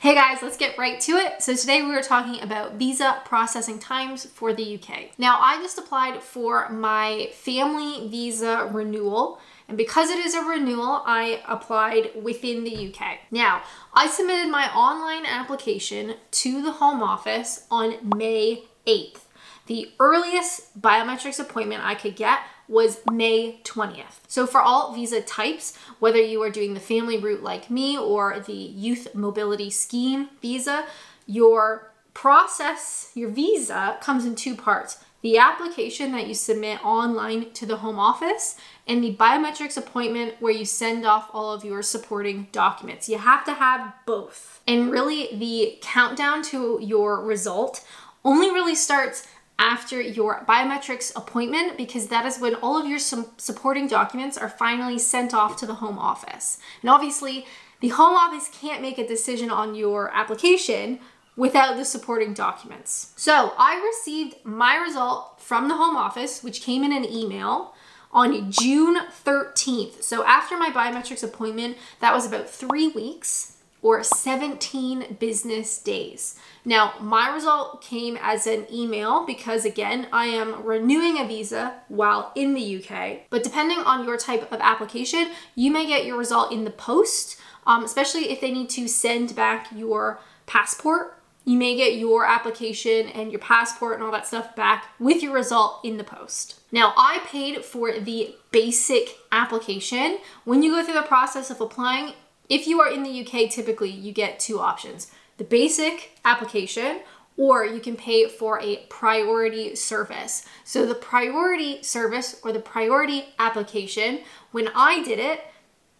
Hey guys, let's get right to it. So today we are talking about visa processing times for the UK. Now I just applied for my family visa renewal and because it is a renewal, I applied within the UK. Now, I submitted my online application to the Home Office on May 8th. The earliest biometrics appointment I could get was May 20th. So for all visa types, whether you are doing the family route like me or the youth mobility scheme visa, your process, your visa comes in two parts. The application that you submit online to the home office and the biometrics appointment where you send off all of your supporting documents. You have to have both. And really the countdown to your result only really starts after your biometrics appointment because that is when all of your supporting documents are finally sent off to the home office. And obviously, the home office can't make a decision on your application without the supporting documents. So I received my result from the home office, which came in an email on June 13th. So after my biometrics appointment, that was about three weeks or 17 business days. Now, my result came as an email because again, I am renewing a visa while in the UK. But depending on your type of application, you may get your result in the post, um, especially if they need to send back your passport. You may get your application and your passport and all that stuff back with your result in the post. Now, I paid for the basic application. When you go through the process of applying, if you are in the UK, typically you get two options. The basic application or you can pay for a priority service. So the priority service or the priority application, when I did it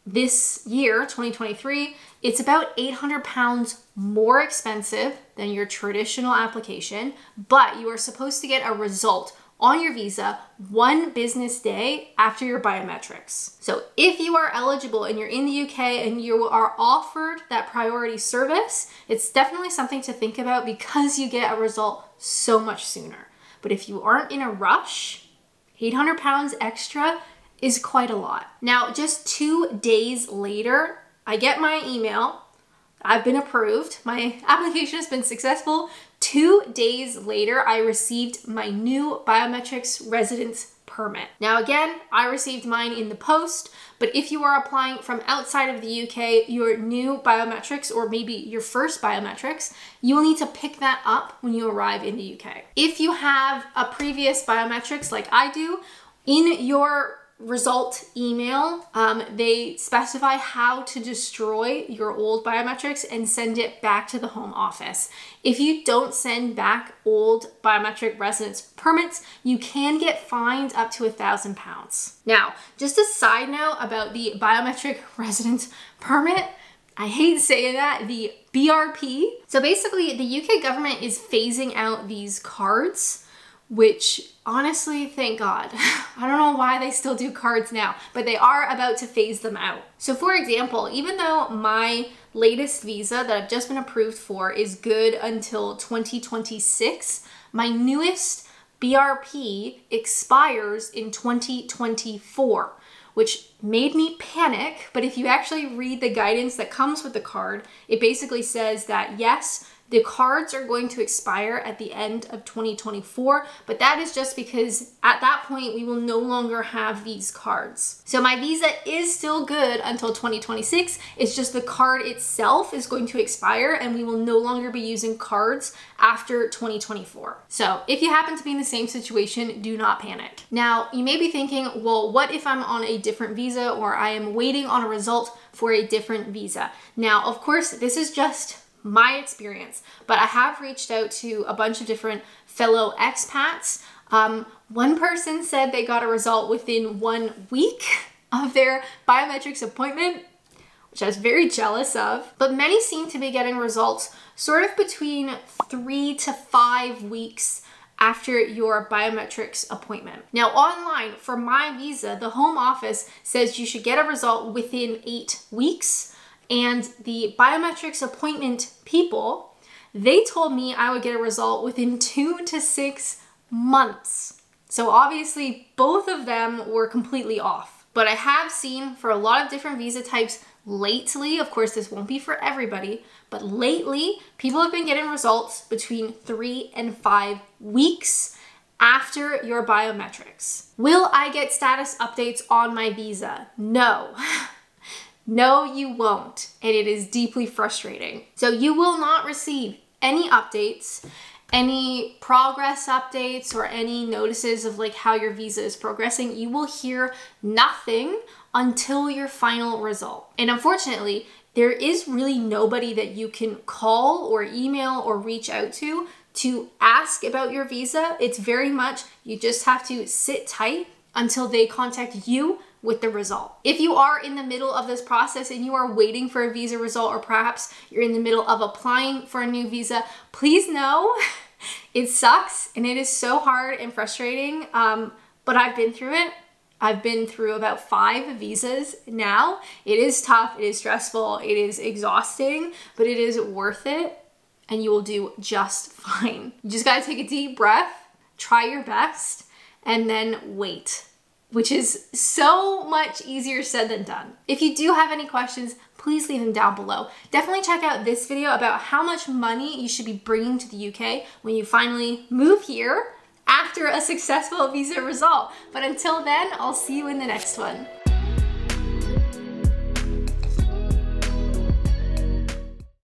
this year, 2023, it's about 800 pounds more expensive than your traditional application, but you are supposed to get a result on your visa one business day after your biometrics. So if you are eligible and you're in the UK and you are offered that priority service, it's definitely something to think about because you get a result so much sooner. But if you aren't in a rush, 800 pounds extra is quite a lot. Now, just two days later, I get my email. I've been approved. My application has been successful. Two days later, I received my new biometrics residence permit. Now again, I received mine in the post, but if you are applying from outside of the UK, your new biometrics or maybe your first biometrics, you will need to pick that up when you arrive in the UK. If you have a previous biometrics like I do, in your result email, um, they specify how to destroy your old biometrics and send it back to the home office. If you don't send back old biometric residence permits, you can get fined up to a thousand pounds. Now, just a side note about the biometric residence permit, I hate saying that, the BRP. So basically, the UK government is phasing out these cards which honestly, thank God. I don't know why they still do cards now, but they are about to phase them out. So for example, even though my latest visa that I've just been approved for is good until 2026, my newest BRP expires in 2024 which made me panic. But if you actually read the guidance that comes with the card, it basically says that yes, the cards are going to expire at the end of 2024, but that is just because at that point we will no longer have these cards. So my visa is still good until 2026. It's just the card itself is going to expire and we will no longer be using cards after 2024. So if you happen to be in the same situation, do not panic. Now, you may be thinking, well, what if I'm on a different visa or I am waiting on a result for a different visa? Now, of course, this is just my experience, but I have reached out to a bunch of different fellow expats. Um, one person said they got a result within one week of their biometrics appointment, which I was very jealous of. But many seem to be getting results sort of between three to five weeks after your biometrics appointment. Now online for my visa, the home office says you should get a result within eight weeks and the biometrics appointment people, they told me I would get a result within two to six months. So obviously both of them were completely off. But I have seen for a lot of different visa types lately, of course, this won't be for everybody, but lately, people have been getting results between three and five weeks after your biometrics. Will I get status updates on my visa? No. no, you won't. And it is deeply frustrating. So you will not receive any updates any progress updates or any notices of like how your visa is progressing, you will hear nothing until your final result. And unfortunately, there is really nobody that you can call or email or reach out to to ask about your visa. It's very much you just have to sit tight until they contact you with the result. If you are in the middle of this process and you are waiting for a visa result, or perhaps you're in the middle of applying for a new visa, please know it sucks and it is so hard and frustrating, um, but I've been through it. I've been through about five visas now. It is tough, it is stressful, it is exhausting, but it is worth it and you will do just fine. You just gotta take a deep breath, try your best, and then wait which is so much easier said than done. If you do have any questions, please leave them down below. Definitely check out this video about how much money you should be bringing to the UK when you finally move here after a successful visa result. But until then, I'll see you in the next one.